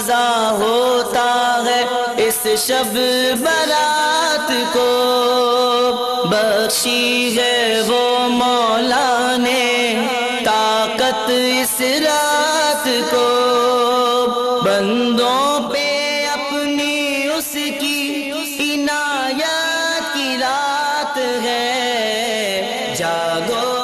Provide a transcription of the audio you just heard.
مزہ ہوتا ہے اس شب برات کو۔ بخشی ہے وہ مولا نے طاقت اس رات کو۔ بندوں پہ اپنی اس کی عنایت کی رات ہے۔ جاگو